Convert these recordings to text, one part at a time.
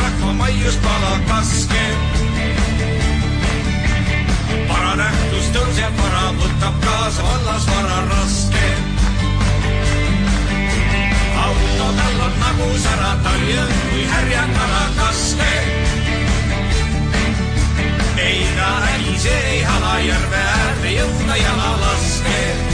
rahva maiust pala kaske varanähtus tõuseb vara, võtab kaasa vallas vara raske. auto tal on nagu sära, tal jõng kui härjakala kaske. ei ta ägise ei hala järve äärde jõuda jala laske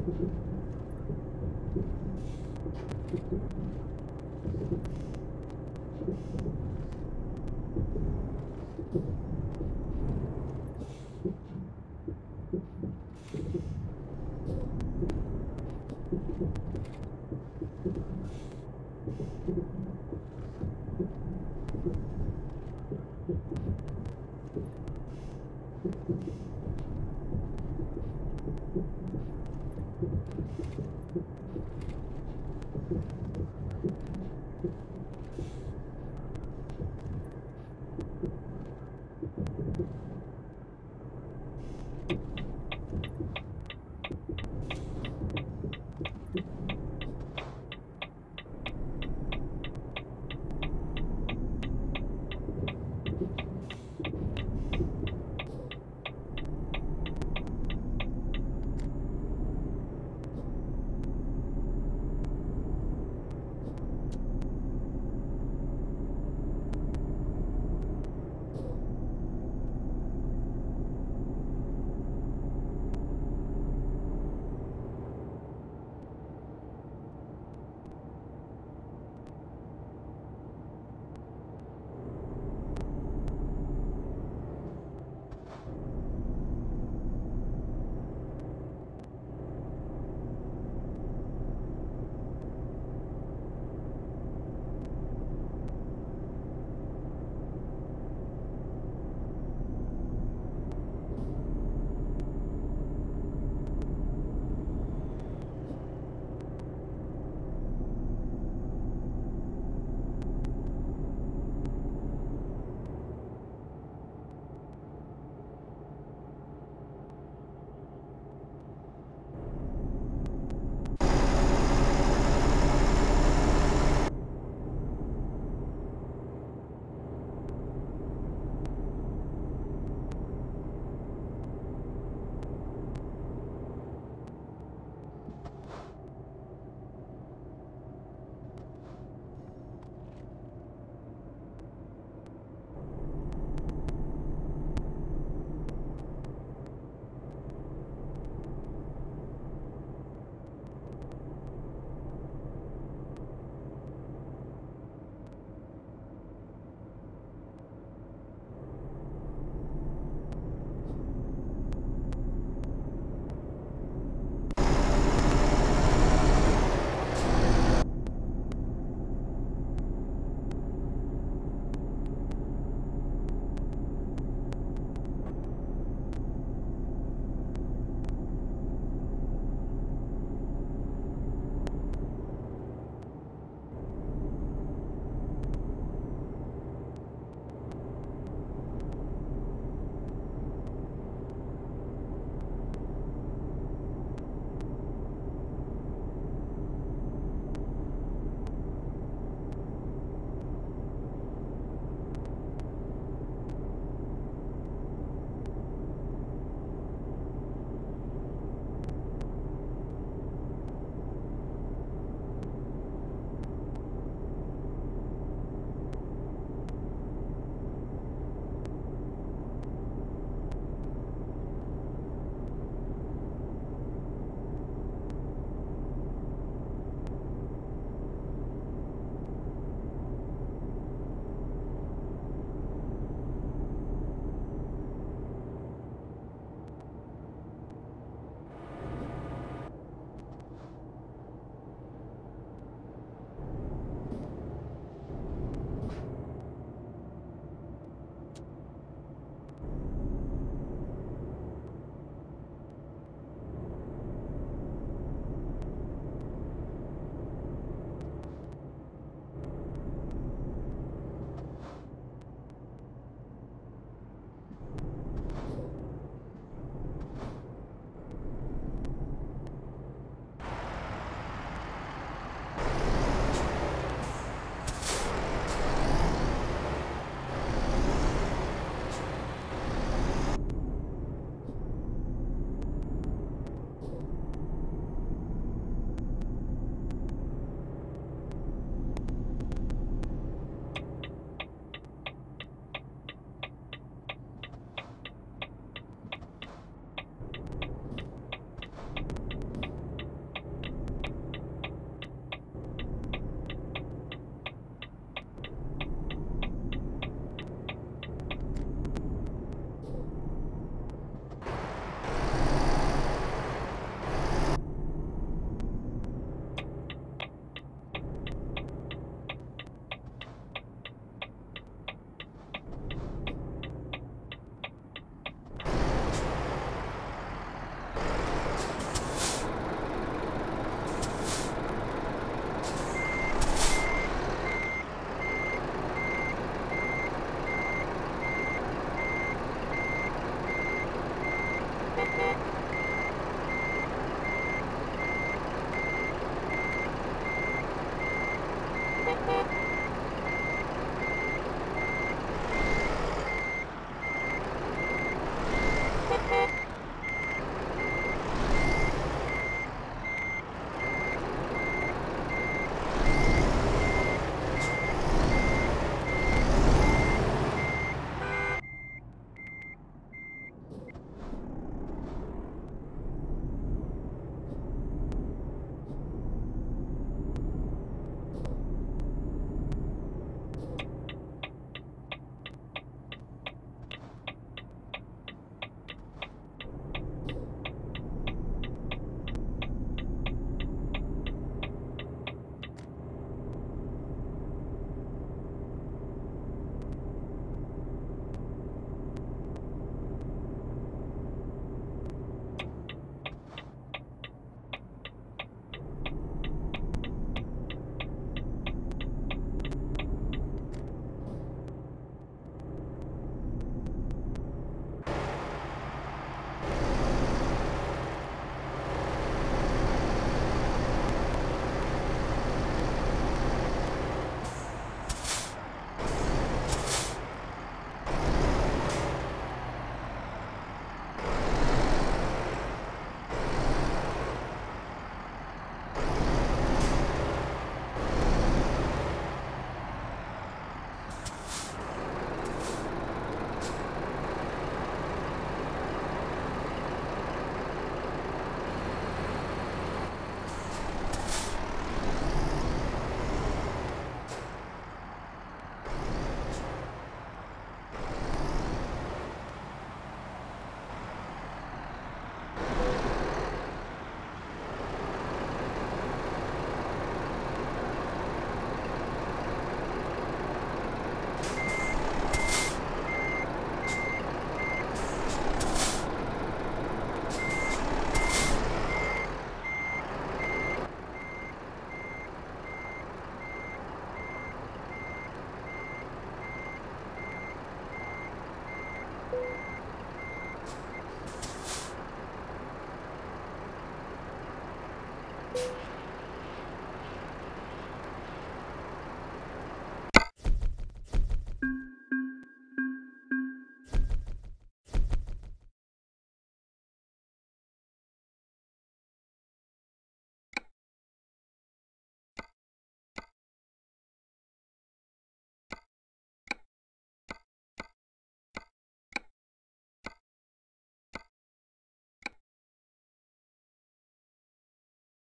Thank you.